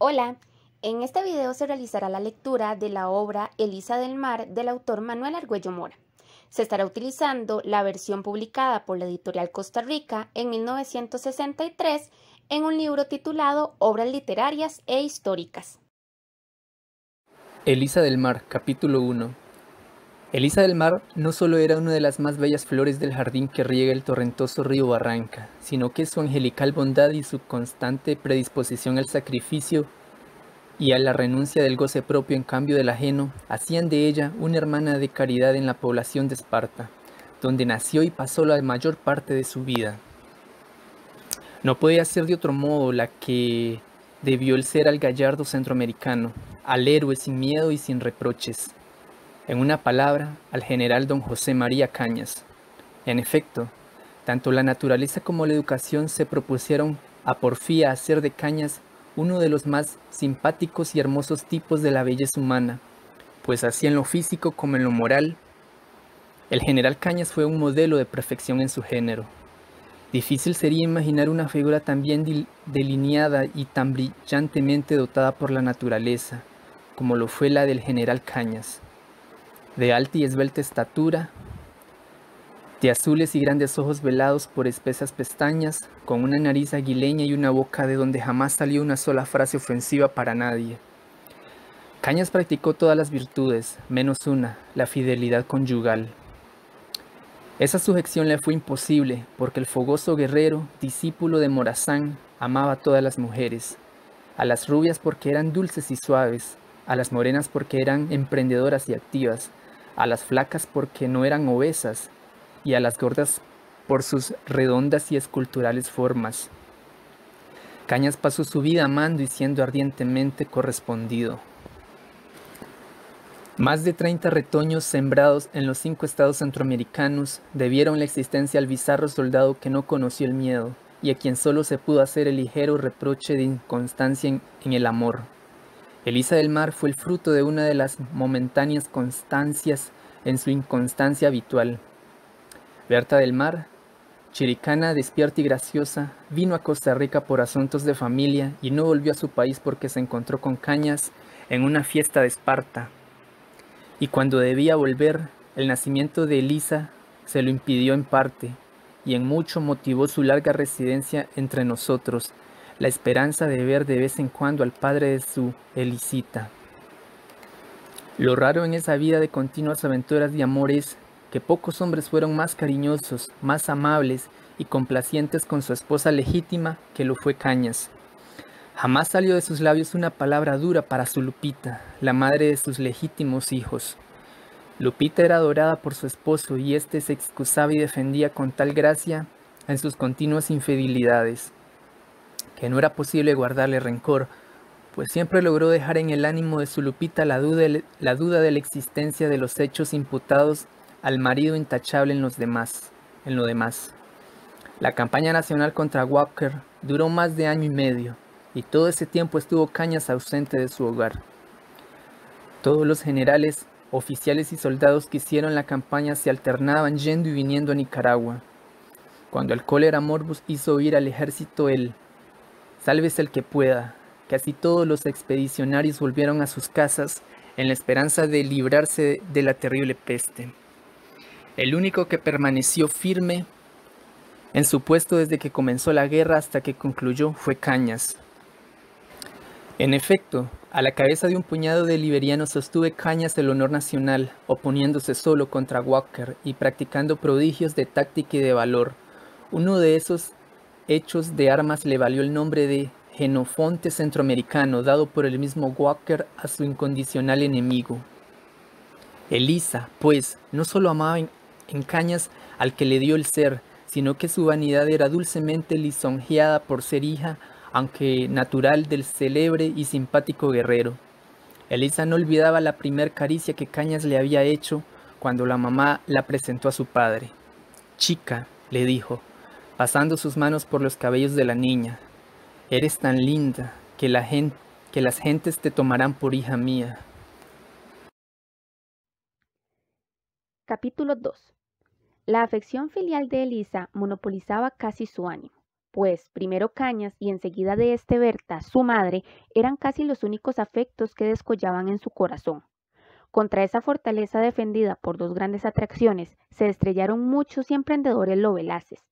Hola, en este video se realizará la lectura de la obra Elisa del Mar del autor Manuel Argüello Mora. Se estará utilizando la versión publicada por la editorial Costa Rica en 1963 en un libro titulado Obras literarias e históricas. Elisa del Mar, capítulo 1 Elisa del Mar no solo era una de las más bellas flores del jardín que riega el torrentoso río Barranca, sino que su angelical bondad y su constante predisposición al sacrificio y a la renuncia del goce propio en cambio del ajeno, hacían de ella una hermana de caridad en la población de Esparta, donde nació y pasó la mayor parte de su vida. No podía ser de otro modo la que debió el ser al gallardo centroamericano, al héroe sin miedo y sin reproches. En una palabra, al general don José María Cañas. En efecto, tanto la naturaleza como la educación se propusieron a porfía hacer de Cañas uno de los más simpáticos y hermosos tipos de la belleza humana, pues así en lo físico como en lo moral, el general Cañas fue un modelo de perfección en su género. Difícil sería imaginar una figura tan bien delineada y tan brillantemente dotada por la naturaleza, como lo fue la del general Cañas. De alta y esbelta estatura, de azules y grandes ojos velados por espesas pestañas, con una nariz aguileña y una boca de donde jamás salió una sola frase ofensiva para nadie. Cañas practicó todas las virtudes, menos una, la fidelidad conyugal. Esa sujeción le fue imposible, porque el fogoso guerrero, discípulo de Morazán, amaba a todas las mujeres, a las rubias porque eran dulces y suaves, a las morenas porque eran emprendedoras y activas, a las flacas porque no eran obesas, y a las gordas por sus redondas y esculturales formas. Cañas pasó su vida amando y siendo ardientemente correspondido. Más de 30 retoños sembrados en los cinco estados centroamericanos debieron la existencia al bizarro soldado que no conoció el miedo y a quien solo se pudo hacer el ligero reproche de inconstancia en, en el amor. Elisa del Mar fue el fruto de una de las momentáneas constancias en su inconstancia habitual. Berta del Mar, chiricana, despierta y graciosa, vino a Costa Rica por asuntos de familia y no volvió a su país porque se encontró con Cañas en una fiesta de Esparta. Y cuando debía volver, el nacimiento de Elisa se lo impidió en parte, y en mucho motivó su larga residencia entre nosotros, la esperanza de ver de vez en cuando al padre de su Elisita. Lo raro en esa vida de continuas aventuras de amor es que pocos hombres fueron más cariñosos, más amables y complacientes con su esposa legítima que lo fue Cañas. Jamás salió de sus labios una palabra dura para su Lupita, la madre de sus legítimos hijos. Lupita era adorada por su esposo y éste se excusaba y defendía con tal gracia en sus continuas infidelidades, que no era posible guardarle rencor, pues siempre logró dejar en el ánimo de su Lupita la duda, la duda de la existencia de los hechos imputados al marido intachable en los demás, en lo demás. La campaña nacional contra Walker duró más de año y medio, y todo ese tiempo estuvo Cañas ausente de su hogar. Todos los generales, oficiales y soldados que hicieron la campaña se alternaban yendo y viniendo a Nicaragua. Cuando el cólera morbus hizo oír al ejército el Sálvese el que pueda, casi todos los expedicionarios volvieron a sus casas en la esperanza de librarse de la terrible peste. El único que permaneció firme en su puesto desde que comenzó la guerra hasta que concluyó fue Cañas. En efecto, a la cabeza de un puñado de liberianos sostuve Cañas el honor nacional, oponiéndose solo contra Walker y practicando prodigios de táctica y de valor. Uno de esos hechos de armas le valió el nombre de Genofonte centroamericano, dado por el mismo Walker a su incondicional enemigo. Elisa, pues, no solo amaba en Cañas al que le dio el ser, sino que su vanidad era dulcemente lisonjeada por ser hija, aunque natural del célebre y simpático guerrero. Elisa no olvidaba la primer caricia que Cañas le había hecho cuando la mamá la presentó a su padre. Chica, le dijo, pasando sus manos por los cabellos de la niña, eres tan linda que, la que las gentes te tomarán por hija mía. Capítulo 2 la afección filial de Elisa monopolizaba casi su ánimo, pues primero Cañas y enseguida de este Berta, su madre, eran casi los únicos afectos que descollaban en su corazón. Contra esa fortaleza defendida por dos grandes atracciones se estrellaron muchos y emprendedores lovelaces.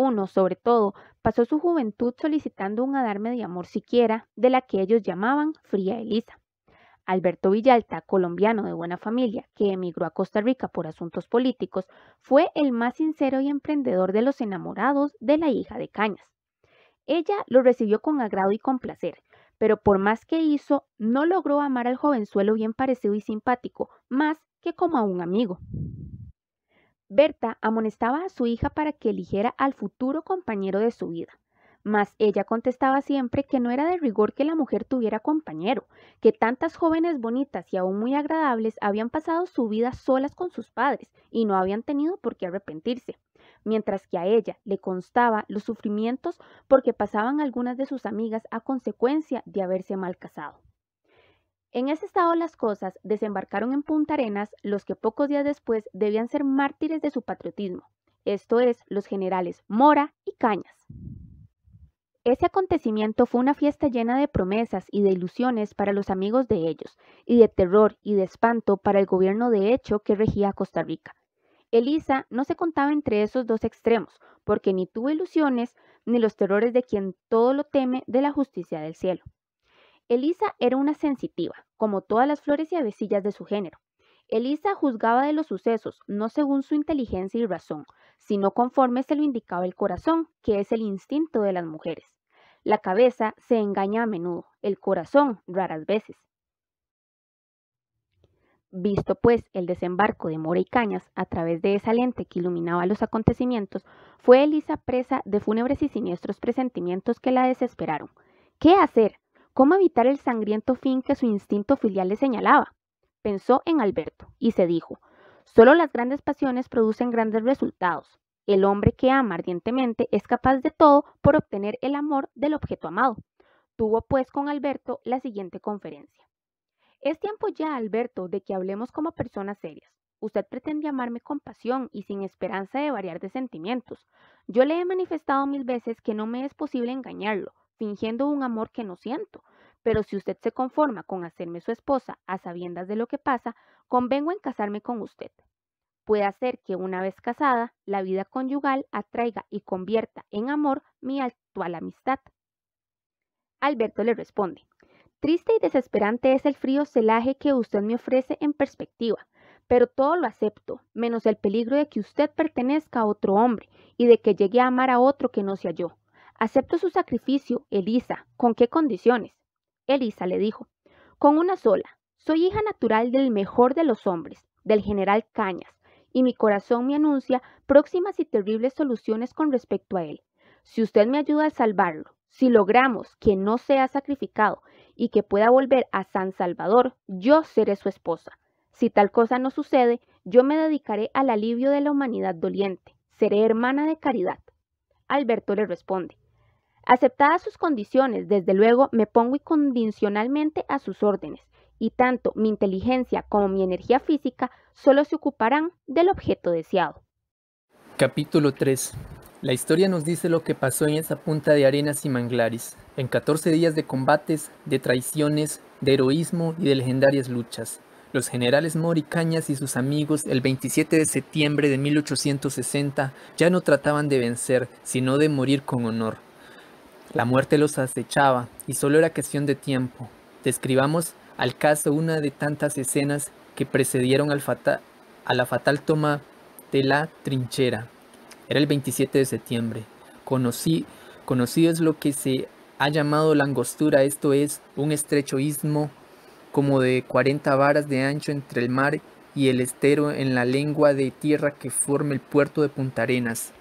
Uno, sobre todo, pasó su juventud solicitando un adarme de amor siquiera, de la que ellos llamaban Fría Elisa. Alberto Villalta, colombiano de buena familia, que emigró a Costa Rica por asuntos políticos, fue el más sincero y emprendedor de los enamorados de la hija de Cañas. Ella lo recibió con agrado y con placer, pero por más que hizo, no logró amar al jovenzuelo bien parecido y simpático, más que como a un amigo. Berta amonestaba a su hija para que eligiera al futuro compañero de su vida mas ella contestaba siempre que no era de rigor que la mujer tuviera compañero, que tantas jóvenes bonitas y aún muy agradables habían pasado su vida solas con sus padres y no habían tenido por qué arrepentirse, mientras que a ella le constaba los sufrimientos porque pasaban algunas de sus amigas a consecuencia de haberse mal casado. En ese estado las cosas desembarcaron en Punta Arenas los que pocos días después debían ser mártires de su patriotismo, esto es, los generales Mora y Cañas. Ese acontecimiento fue una fiesta llena de promesas y de ilusiones para los amigos de ellos, y de terror y de espanto para el gobierno de hecho que regía Costa Rica. Elisa no se contaba entre esos dos extremos, porque ni tuvo ilusiones ni los terrores de quien todo lo teme de la justicia del cielo. Elisa era una sensitiva, como todas las flores y avecillas de su género. Elisa juzgaba de los sucesos no según su inteligencia y razón, sino conforme se lo indicaba el corazón, que es el instinto de las mujeres. La cabeza se engaña a menudo, el corazón raras veces. Visto pues el desembarco de Mora y Cañas a través de esa lente que iluminaba los acontecimientos, fue Elisa presa de fúnebres y siniestros presentimientos que la desesperaron. ¿Qué hacer? ¿Cómo evitar el sangriento fin que su instinto filial le señalaba? Pensó en Alberto y se dijo, solo las grandes pasiones producen grandes resultados. El hombre que ama ardientemente es capaz de todo por obtener el amor del objeto amado. Tuvo pues con Alberto la siguiente conferencia. Es tiempo ya, Alberto, de que hablemos como personas serias. Usted pretende amarme con pasión y sin esperanza de variar de sentimientos. Yo le he manifestado mil veces que no me es posible engañarlo, fingiendo un amor que no siento. Pero si usted se conforma con hacerme su esposa a sabiendas de lo que pasa, convengo en casarme con usted puede hacer que una vez casada, la vida conyugal atraiga y convierta en amor mi actual amistad. Alberto le responde, Triste y desesperante es el frío celaje que usted me ofrece en perspectiva, pero todo lo acepto, menos el peligro de que usted pertenezca a otro hombre y de que llegue a amar a otro que no sea yo. Acepto su sacrificio, Elisa. ¿Con qué condiciones? Elisa le dijo, con una sola. Soy hija natural del mejor de los hombres, del general Cañas, y mi corazón me anuncia próximas y terribles soluciones con respecto a él. Si usted me ayuda a salvarlo, si logramos que no sea sacrificado y que pueda volver a San Salvador, yo seré su esposa. Si tal cosa no sucede, yo me dedicaré al alivio de la humanidad doliente. Seré hermana de caridad. Alberto le responde, Aceptadas sus condiciones, desde luego me pongo incondicionalmente a sus órdenes y tanto mi inteligencia como mi energía física solo se ocuparán del objeto deseado. Capítulo 3. La historia nos dice lo que pasó en esa punta de arenas y manglares, en 14 días de combates, de traiciones, de heroísmo y de legendarias luchas. Los generales Mori Cañas y sus amigos el 27 de septiembre de 1860 ya no trataban de vencer, sino de morir con honor. La muerte los acechaba y solo era cuestión de tiempo. Describamos al caso una de tantas escenas que precedieron al a la fatal toma de la trinchera. Era el 27 de septiembre. Conocí, conocido es lo que se ha llamado la angostura, esto es un estrecho istmo como de 40 varas de ancho entre el mar y el estero en la lengua de tierra que forma el puerto de Punta Arenas.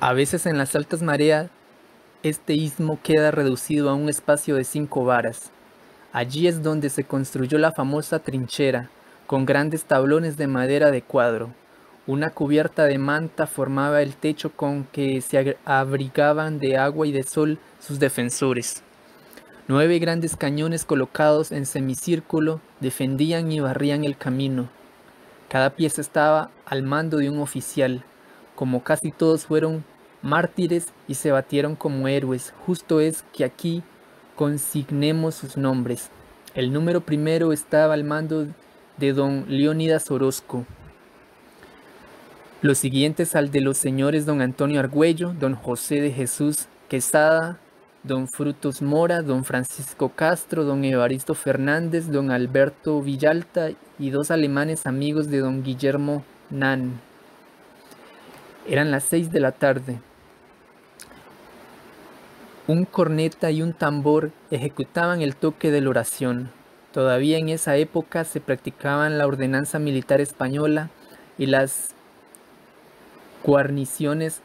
A veces en las altas mareas, este istmo queda reducido a un espacio de 5 varas. Allí es donde se construyó la famosa trinchera, con grandes tablones de madera de cuadro. Una cubierta de manta formaba el techo con que se abrigaban de agua y de sol sus defensores. Nueve grandes cañones colocados en semicírculo defendían y barrían el camino. Cada pieza estaba al mando de un oficial. Como casi todos fueron mártires y se batieron como héroes. Justo es que aquí consignemos sus nombres. El número primero estaba al mando de don Leónidas Orozco. Los siguientes al de los señores don Antonio Argüello, don José de Jesús Quesada, don Frutos Mora, don Francisco Castro, don Evaristo Fernández, don Alberto Villalta y dos alemanes amigos de don Guillermo Nan. Eran las seis de la tarde. Un corneta y un tambor ejecutaban el toque de la oración. Todavía en esa época se practicaban la ordenanza militar española y las guarniciones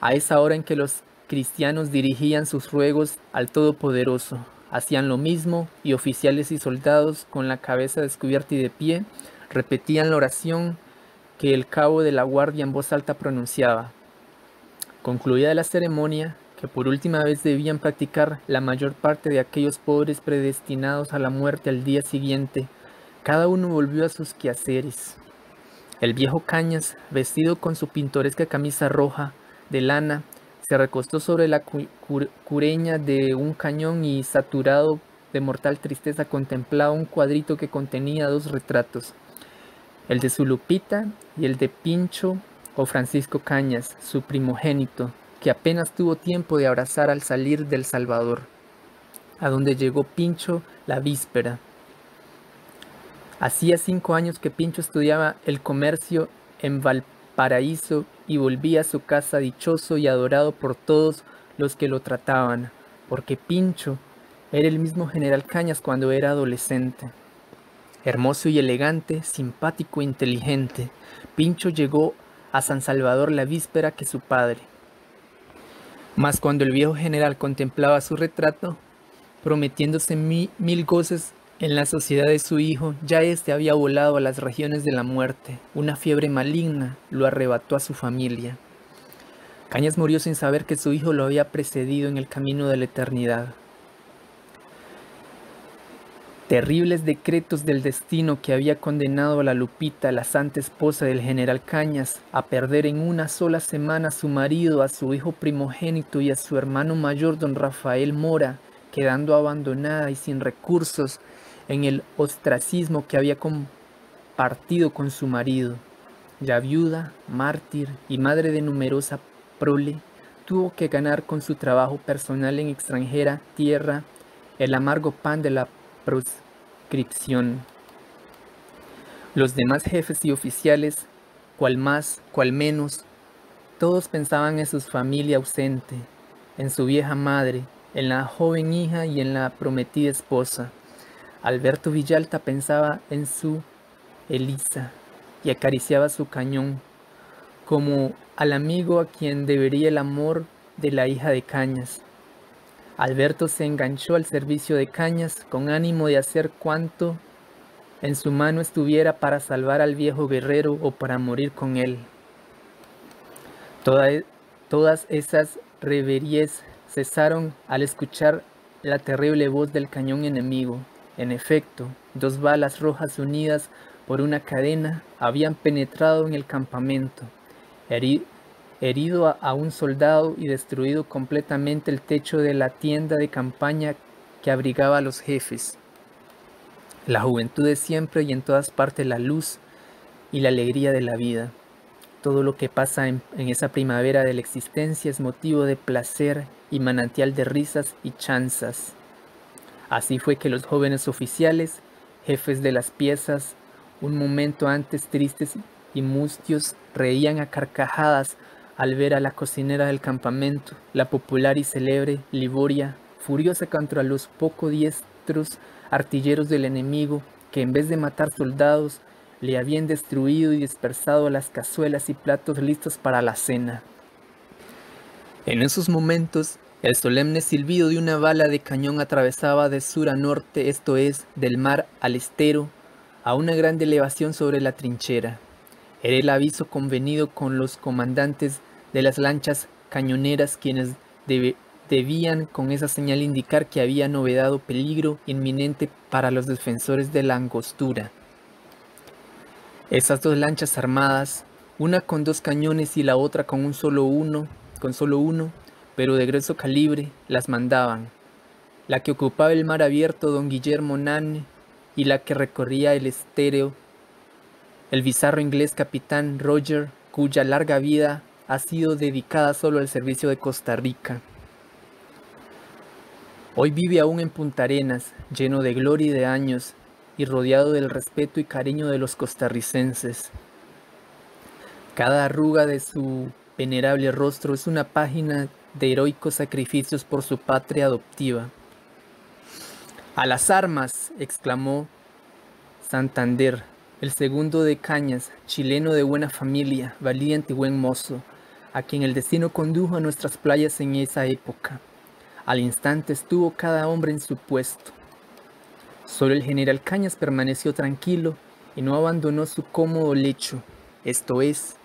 a esa hora en que los cristianos dirigían sus ruegos al Todopoderoso. Hacían lo mismo y oficiales y soldados con la cabeza descubierta y de pie repetían la oración que el cabo de la guardia en voz alta pronunciaba. Concluida la ceremonia, que por última vez debían practicar la mayor parte de aquellos pobres predestinados a la muerte al día siguiente, cada uno volvió a sus quehaceres. El viejo Cañas, vestido con su pintoresca camisa roja de lana, se recostó sobre la cureña de un cañón y, saturado de mortal tristeza, contemplaba un cuadrito que contenía dos retratos, el de su Lupita y el de Pincho o Francisco Cañas, su primogénito, que apenas tuvo tiempo de abrazar al salir del Salvador, a donde llegó Pincho la víspera. Hacía cinco años que Pincho estudiaba el comercio en Valparaíso y volvía a su casa dichoso y adorado por todos los que lo trataban, porque Pincho era el mismo general Cañas cuando era adolescente. Hermoso y elegante, simpático e inteligente, Pincho llegó a San Salvador la víspera que su padre. Mas cuando el viejo general contemplaba su retrato, prometiéndose mil goces en la sociedad de su hijo, ya éste había volado a las regiones de la muerte. Una fiebre maligna lo arrebató a su familia. Cañas murió sin saber que su hijo lo había precedido en el camino de la eternidad. Terribles decretos del destino que había condenado a la Lupita, la santa esposa del general Cañas, a perder en una sola semana a su marido, a su hijo primogénito y a su hermano mayor, don Rafael Mora, quedando abandonada y sin recursos en el ostracismo que había compartido con su marido. Ya viuda, mártir y madre de numerosa prole, tuvo que ganar con su trabajo personal en extranjera tierra el amargo pan de la proscripción. Los demás jefes y oficiales, cual más, cual menos, todos pensaban en su familia ausente, en su vieja madre, en la joven hija y en la prometida esposa. Alberto Villalta pensaba en su Elisa y acariciaba su cañón, como al amigo a quien debería el amor de la hija de Cañas. Alberto se enganchó al servicio de Cañas con ánimo de hacer cuanto en su mano estuviera para salvar al viejo guerrero o para morir con él. E, todas esas reveries cesaron al escuchar la terrible voz del cañón enemigo. En efecto, dos balas rojas unidas por una cadena habían penetrado en el campamento, a, un soldado y destruido completamente el techo de la tienda de campaña que abrigaba a los jefes. La juventud es siempre y en todas partes la luz y la alegría de la vida. Todo lo que pasa en, esa primavera de la existencia es motivo de placer y manantial de risas y chanzas. Así fue que los jóvenes oficiales, jefes de las piezas, un momento antes tristes y mustios, reían a carcajadas al ver a la cocinera del campamento, la popular y célebre Liboria, furiosa contra los poco diestros artilleros del enemigo, que en vez de matar soldados, le habían destruido y dispersado las cazuelas y platos listos para la cena. En esos momentos, el solemne silbido de una bala de cañón atravesaba de sur a norte, esto es, del mar al estero, a una gran elevación sobre la trinchera. Era el aviso convenido con los comandantes de las lanchas cañoneras quienes debían con esa señal indicar que había novedad o peligro inminente para los defensores de la angostura. Esas dos lanchas armadas, una con dos cañones y la otra con un solo uno, con solo uno, pero de grueso calibre, las mandaban. La que ocupaba el mar abierto, don Guillermo Nane, y la que recorría el estéreo, el bizarro inglés capitán Roger, cuya larga vida ha sido dedicada solo al servicio de Costa Rica. Hoy vive aún en Punta Arenas, lleno de gloria y de años, y rodeado del respeto y cariño de los costarricenses. Cada arruga de su venerable rostro es una página de heroicos sacrificios por su patria adoptiva. A las armas, exclamó Santander, el segundo de Cañas, chileno de buena familia, valiente y buen mozo, a quien el destino condujo a nuestras playas en esa época. Al instante estuvo cada hombre en su puesto. Solo el general Cañas permaneció tranquilo y no abandonó su cómodo lecho, esto es,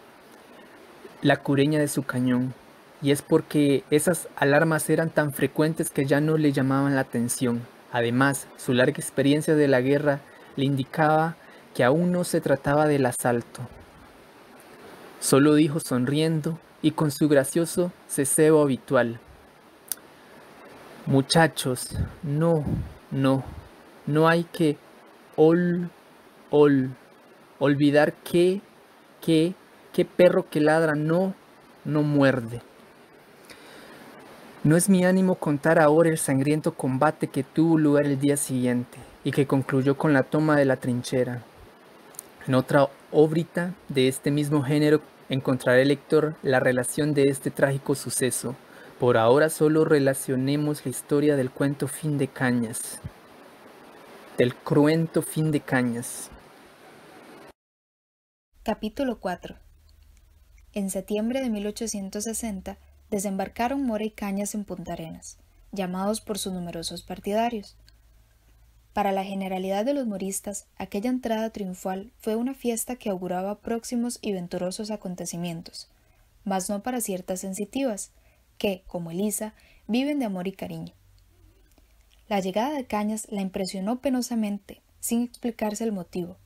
la cureña de su cañón, y es porque esas alarmas eran tan frecuentes que ya no le llamaban la atención. Además, su larga experiencia de la guerra le indicaba que aún no se trataba del asalto. Solo dijo sonriendo y con su gracioso ceseo habitual. Muchachos, no, no, no hay que ol, ol, olvidar que, que, que perro que ladra no, no muerde. No es mi ánimo contar ahora el sangriento combate que tuvo lugar el día siguiente y que concluyó con la toma de la trinchera. En otra obrita de este mismo género encontrará el lector la relación de este trágico suceso. Por ahora solo relacionemos la historia del cuento Fin de Cañas. Del cruento Fin de Cañas. Capítulo 4 En septiembre de 1860 desembarcaron Mora y Cañas en Punta Arenas, llamados por sus numerosos partidarios. Para la generalidad de los moristas, aquella entrada triunfal fue una fiesta que auguraba próximos y venturosos acontecimientos, mas no para ciertas sensitivas, que, como Elisa, viven de amor y cariño. La llegada de Cañas la impresionó penosamente, sin explicarse el motivo.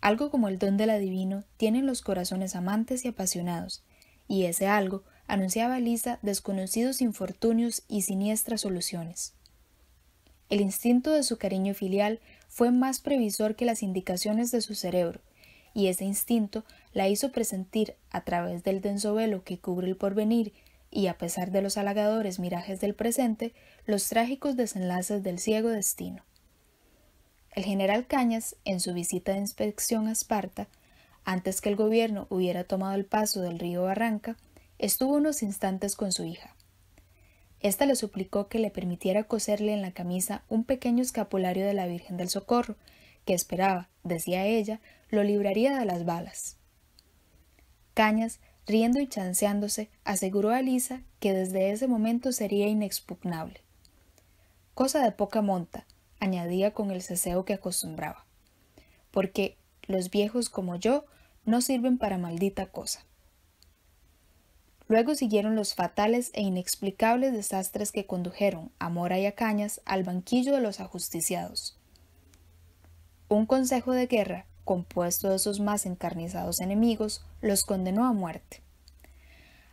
Algo como el don del adivino tienen los corazones amantes y apasionados, y ese algo anunciaba a Elisa desconocidos infortunios y siniestras soluciones. El instinto de su cariño filial fue más previsor que las indicaciones de su cerebro, y ese instinto la hizo presentir, a través del denso velo que cubre el porvenir y a pesar de los halagadores mirajes del presente, los trágicos desenlaces del ciego destino. El general Cañas, en su visita de inspección a Esparta, antes que el gobierno hubiera tomado el paso del río Barranca, estuvo unos instantes con su hija. Esta le suplicó que le permitiera coserle en la camisa un pequeño escapulario de la Virgen del Socorro, que esperaba, decía ella, lo libraría de las balas. Cañas, riendo y chanceándose, aseguró a Lisa que desde ese momento sería inexpugnable. Cosa de poca monta, añadía con el ceseo que acostumbraba, porque los viejos como yo no sirven para maldita cosa. Luego siguieron los fatales e inexplicables desastres que condujeron a Mora y a Cañas al banquillo de los ajusticiados. Un consejo de guerra, compuesto de sus más encarnizados enemigos, los condenó a muerte.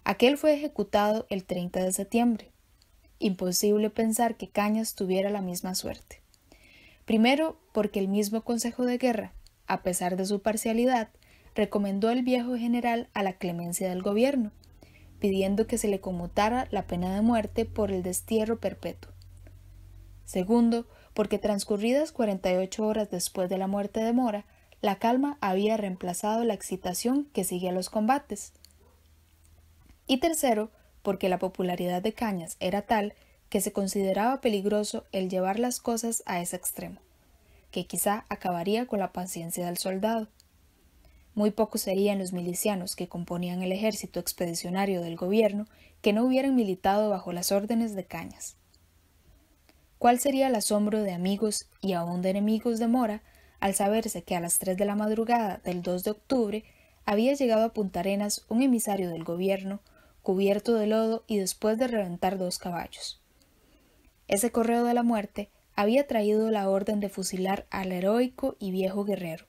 Aquel fue ejecutado el 30 de septiembre. Imposible pensar que Cañas tuviera la misma suerte. Primero, porque el mismo Consejo de Guerra, a pesar de su parcialidad, recomendó al viejo general a la clemencia del gobierno, pidiendo que se le conmutara la pena de muerte por el destierro perpetuo. Segundo, porque transcurridas 48 horas después de la muerte de Mora, la calma había reemplazado la excitación que sigue a los combates. Y tercero, porque la popularidad de Cañas era tal que se consideraba peligroso el llevar las cosas a ese extremo, que quizá acabaría con la paciencia del soldado. Muy pocos serían los milicianos que componían el ejército expedicionario del gobierno que no hubieran militado bajo las órdenes de Cañas. ¿Cuál sería el asombro de amigos y aún de enemigos de Mora al saberse que a las tres de la madrugada del 2 de octubre había llegado a Punta Arenas un emisario del gobierno cubierto de lodo y después de reventar dos caballos? Ese correo de la muerte había traído la orden de fusilar al heroico y viejo guerrero,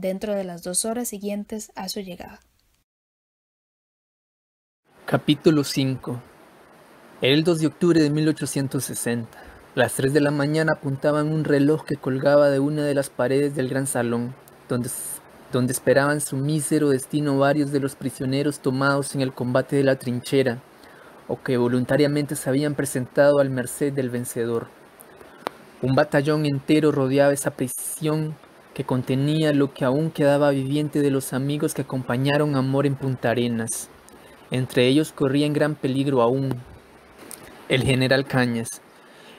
dentro de las dos horas siguientes a su llegada. Capítulo 5 Era el 2 de octubre de 1860. Las 3 de la mañana apuntaban un reloj que colgaba de una de las paredes del gran salón, donde, donde esperaban su mísero destino varios de los prisioneros tomados en el combate de la trinchera, o que voluntariamente se habían presentado al merced del vencedor. Un batallón entero rodeaba esa prisión contenía lo que aún quedaba viviente de los amigos que acompañaron a Mor en Punta Arenas. Entre ellos corría en gran peligro aún el general Cañas,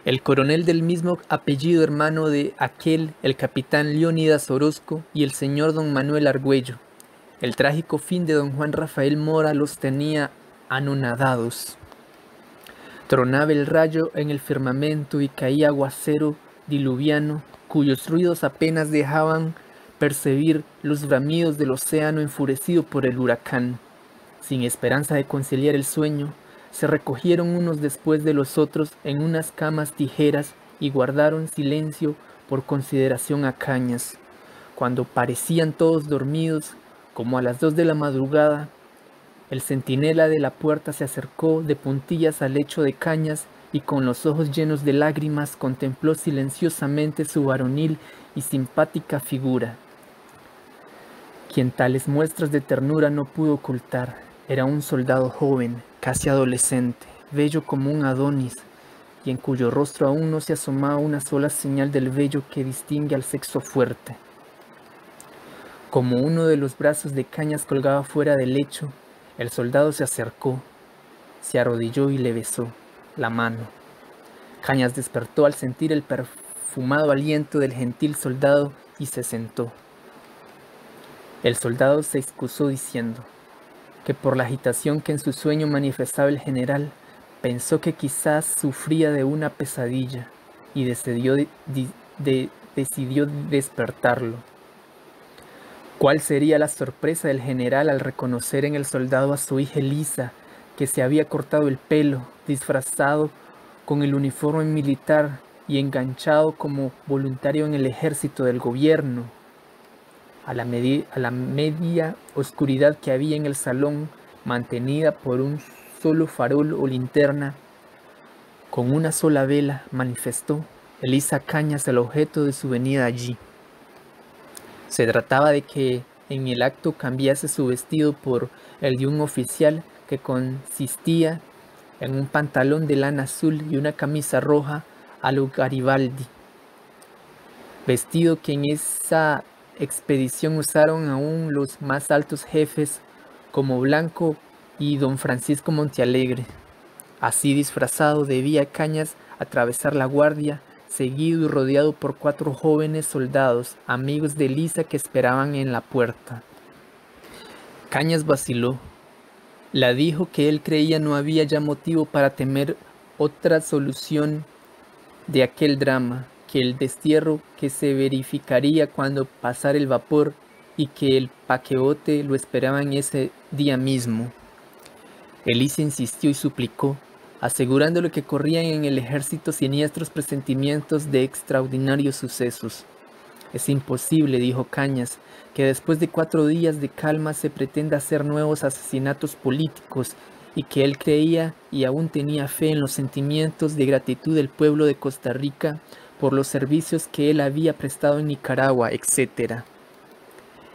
el coronel del mismo apellido hermano de aquel, el capitán Leonidas Orozco y el señor don Manuel Argüello. El trágico fin de don Juan Rafael Mora los tenía anonadados. Tronaba el rayo en el firmamento y caía aguacero diluviano, cuyos ruidos apenas dejaban percibir los bramidos del océano enfurecido por el huracán. Sin esperanza de conciliar el sueño, se recogieron unos después de los otros en unas camas tijeras y guardaron silencio por consideración a cañas. Cuando parecían todos dormidos, como a las dos de la madrugada, el centinela de la puerta se acercó de puntillas al lecho de cañas y con los ojos llenos de lágrimas contempló silenciosamente su varonil y simpática figura, quien tales muestras de ternura no pudo ocultar. Era un soldado joven, casi adolescente, bello como un Adonis, y en cuyo rostro aún no se asomaba una sola señal del vello que distingue al sexo fuerte. Como uno de los brazos de cañas colgaba fuera del lecho, el soldado se acercó, se arrodilló y le besó la mano. Cañas despertó al sentir el perfumado aliento del gentil soldado y se sentó. El soldado se excusó diciendo, que por la agitación que en su sueño manifestaba el general, pensó que quizás sufría de una pesadilla y decidió, decidió despertarlo. ¿Cuál sería la sorpresa del general al reconocer en el soldado a su hija Elisa, que se había cortado el pelo, disfrazado con el uniforme militar y enganchado como voluntario en el ejército del gobierno? a la, a la media oscuridad que había en el salón, mantenida por un solo farol o linterna, con una sola vela, manifestó Elisa Cañas el objeto de su venida allí. Se trataba de que en el acto cambiase su vestido por el de un oficial que consistía en un pantalón de lana azul y una camisa roja a lo Garibaldi, vestido que en esa expedición usaron aún los más altos jefes como Blanco y don Francisco Montealegre. Así disfrazado debía Cañas atravesar la guardia, seguido y rodeado por cuatro jóvenes soldados, amigos de Elisa que esperaban en la puerta. Cañas vaciló. La dijo que él creía no había ya motivo para temer otra solución de aquel drama, que el destierro que se verificaría cuando pasara el vapor y que el paqueote lo esperaba en ese día mismo. Elisa insistió y suplicó, asegurándole que corrían en el ejército siniestros presentimientos de extraordinarios sucesos. Es imposible, dijo Cañas, que después de cuatro días de calma se pretenda hacer nuevos asesinatos políticos y que él creía y aún tenía fe en los sentimientos de gratitud del pueblo de Costa Rica por los servicios que él había prestado en Nicaragua, etc.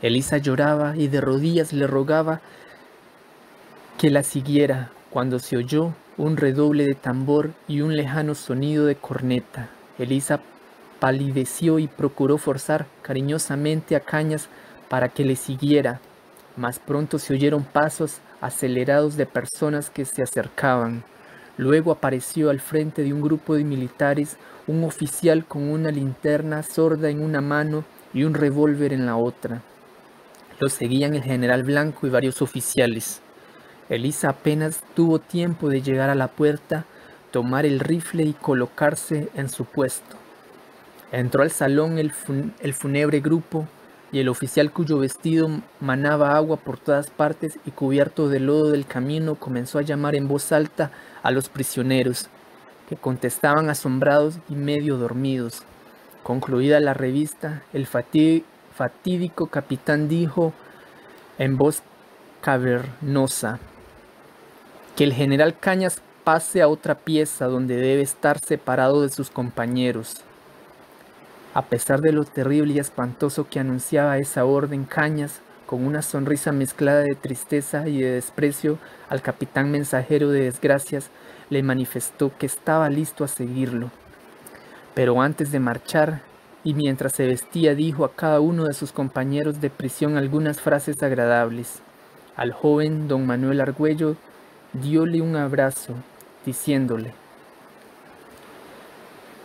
Elisa lloraba y de rodillas le rogaba que la siguiera cuando se oyó un redoble de tambor y un lejano sonido de corneta. Elisa palideció y procuró forzar cariñosamente a Cañas para que le siguiera, mas pronto se oyeron pasos acelerados de personas que se acercaban. Luego apareció al frente de un grupo de militares un oficial con una linterna sorda en una mano y un revólver en la otra. Lo seguían el general Blanco y varios oficiales. Elisa apenas tuvo tiempo de llegar a la puerta, tomar el rifle y colocarse en su puesto. Entró al salón el, el fúnebre grupo y el oficial cuyo vestido manaba agua por todas partes y cubierto de lodo del camino comenzó a llamar en voz alta a los prisioneros, que contestaban asombrados y medio dormidos. Concluida la revista, el fatídico capitán dijo en voz cavernosa, Que el general Cañas pase a otra pieza donde debe estar separado de sus compañeros. A pesar de lo terrible y espantoso que anunciaba esa orden, Cañas, con una sonrisa mezclada de tristeza y de desprecio al capitán mensajero de desgracias, le manifestó que estaba listo a seguirlo. Pero antes de marchar, y mientras se vestía, dijo a cada uno de sus compañeros de prisión algunas frases agradables. Al joven don Manuel Argüello diole un abrazo, diciéndole,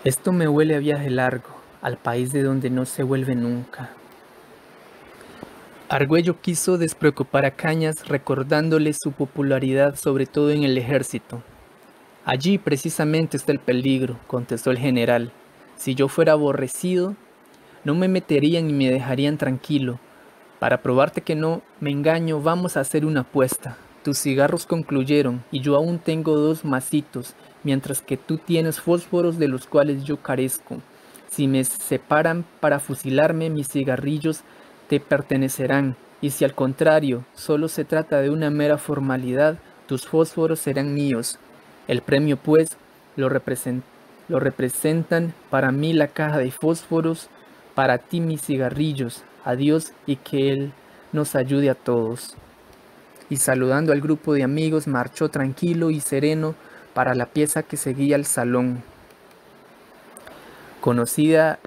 Esto me huele a viaje largo, al país de donde no se vuelve nunca. Argüello quiso despreocupar a Cañas recordándole su popularidad sobre todo en el ejército. Allí precisamente está el peligro, contestó el general. Si yo fuera aborrecido, no me meterían y me dejarían tranquilo. Para probarte que no me engaño, vamos a hacer una apuesta. Tus cigarros concluyeron y yo aún tengo dos masitos, mientras que tú tienes fósforos de los cuales yo carezco. Si me separan para fusilarme, mis cigarrillos te pertenecerán, y si al contrario solo se trata de una mera formalidad, tus fósforos serán míos. El premio, pues, lo, representan para mí la caja de fósforos, para ti mis cigarrillos. Adiós y que Él nos ayude a todos. Y saludando al grupo de amigos, marchó tranquilo y sereno para la pieza que seguía al salón. Conocida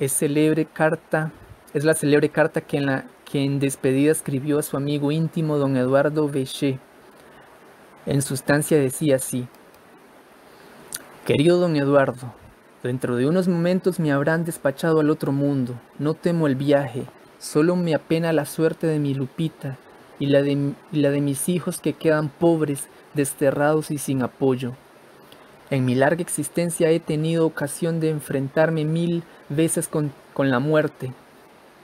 es célebre carta es la célebre carta que en, la, que en despedida escribió a su amigo íntimo don Eduardo Bechet. En sustancia decía así, Querido don Eduardo, dentro de unos momentos me habrán despachado al otro mundo, no temo el viaje, solo me apena la suerte de mi Lupita y la de, y la de mis hijos que quedan pobres, desterrados y sin apoyo. En mi larga existencia he tenido ocasión de enfrentarme mil veces con, la muerte,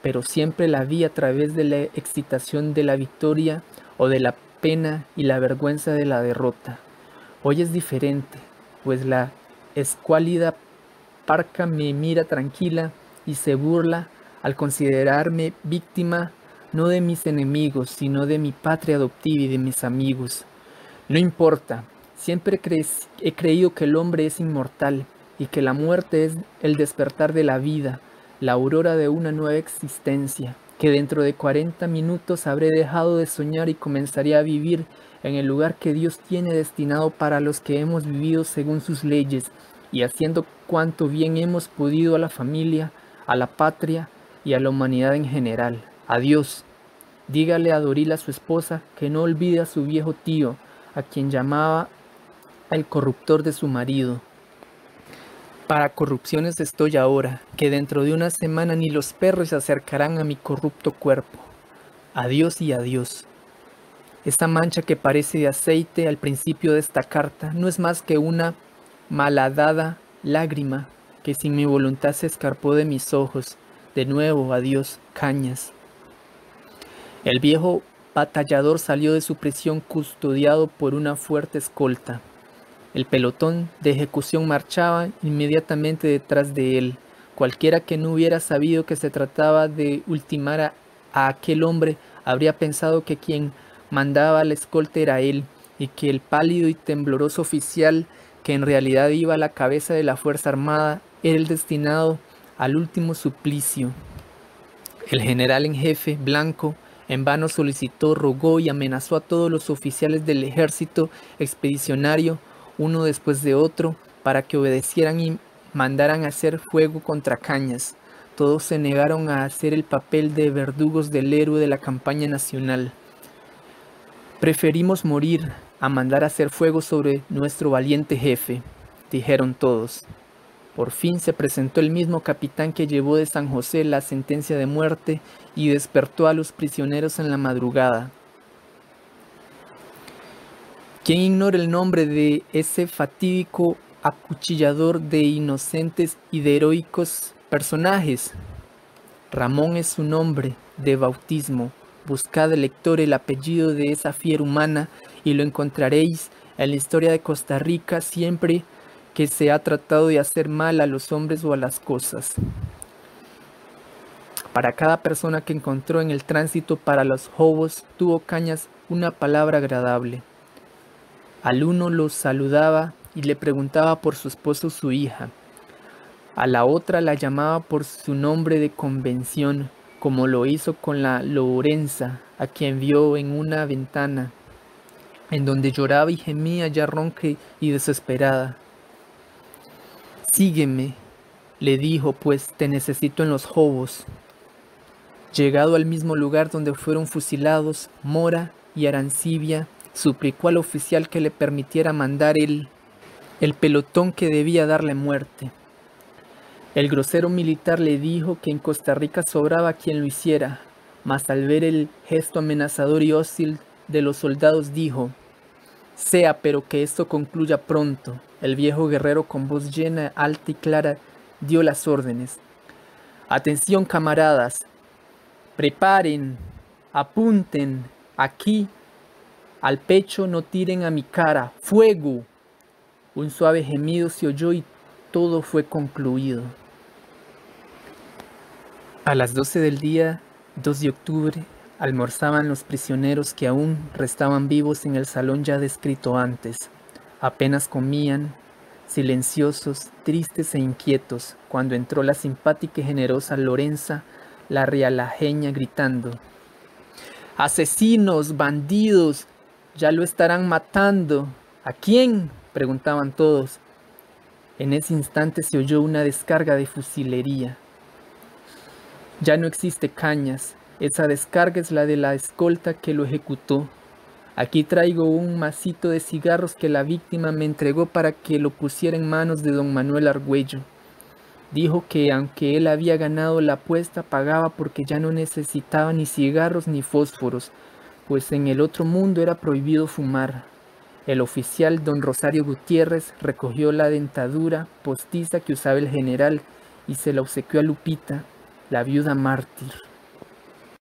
pero siempre la vi a través de la excitación de la victoria o de la pena y la vergüenza de la derrota. Hoy es diferente, pues la escuálida parca me mira tranquila y se burla al considerarme víctima no de mis enemigos, sino de mi patria adoptiva y de mis amigos. No importa, siempre he creído que el hombre es inmortal y que la muerte es el despertar de la vida, la aurora de una nueva existencia, que dentro de 40 minutos habré dejado de soñar y comenzaré a vivir en el lugar que Dios tiene destinado para los que hemos vivido según sus leyes y haciendo cuanto bien hemos podido a la familia, a la patria y a la humanidad en general. Adiós. Dígale a Dorila, su esposa, que no olvide a su viejo tío, a quien llamaba el corruptor de su marido. Para corrupciones estoy ahora, que dentro de una semana ni los perros se acercarán a mi corrupto cuerpo. Adiós y adiós. Esta mancha que parece de aceite al principio de esta carta no es más que una malhadada lágrima que sin mi voluntad se escarpó de mis ojos. De nuevo, adiós, cañas. El viejo batallador salió de su prisión custodiado por una fuerte escolta. El pelotón de ejecución marchaba inmediatamente detrás de él. Cualquiera que no hubiera sabido que se trataba de ultimar a, aquel hombre habría pensado que quien mandaba la escolta era él y que el pálido y tembloroso oficial que en realidad iba a la cabeza de la Fuerza Armada era el destinado al último suplicio. El general en jefe, Blanco, en vano solicitó, rogó y amenazó a todos los oficiales del ejército expedicionario uno después de otro, para que obedecieran y mandaran hacer fuego contra Cañas. Todos se negaron a hacer el papel de verdugos del héroe de la campaña nacional. Preferimos morir a mandar hacer fuego sobre nuestro valiente jefe, dijeron todos. Por fin se presentó el mismo capitán que llevó de San José la sentencia de muerte y despertó a los prisioneros en la madrugada. ¿Quién ignora el nombre de ese fatídico acuchillador de inocentes y de heroicos personajes? Ramón es su nombre de bautismo. Buscad, lector, el apellido de esa fiera humana y lo encontraréis en la historia de Costa Rica siempre que se ha tratado de hacer mal a los hombres o a las cosas. Para cada persona que encontró en el tránsito para los hobos tuvo cañas una palabra agradable Al uno los saludaba y le preguntaba por su esposo su hija. A la otra la llamaba por su nombre de convención, como lo hizo con la Lorenza, a quien vio en una ventana, en donde lloraba y gemía ya ronca y desesperada. Sígueme, le dijo, pues te necesito en los jobos. Llegado al mismo lugar donde fueron fusilados, Mora y Arancibia suplicó al oficial que le permitiera mandar el, el pelotón que debía darle muerte. El grosero militar le dijo que en Costa Rica sobraba quien lo hiciera, mas al ver el gesto amenazador y hostil de los soldados dijo, sea pero que esto concluya pronto. El viejo guerrero con voz llena, alta y clara dio las órdenes. Atención camaradas, preparen, apunten, aquí, al pecho no tiren a mi cara, fuego. Un suave gemido se oyó y todo fue concluido. A las 12 del día, 2 de octubre, almorzaban los prisioneros que aún restaban vivos en el salón ya descrito antes. Apenas comían, silenciosos, tristes e inquietos, cuando entró la simpática y generosa Lorenza, la realajeña, gritando. Asesinos, bandidos, ya lo estarán matando. ¿A quién? preguntaban todos. En ese instante se oyó una descarga de fusilería. Ya no existe cañas. Esa descarga es la de la escolta que lo ejecutó. Aquí traigo un masito de cigarros que la víctima me entregó para que lo pusiera en manos de don Manuel Argüello. Dijo que aunque él había ganado la apuesta, pagaba porque ya no necesitaba ni cigarros ni fósforos, pues en el otro mundo era prohibido fumar. El oficial don Rosario Gutiérrez recogió la dentadura postiza que usaba el general y se la obsequió a Lupita, la viuda mártir.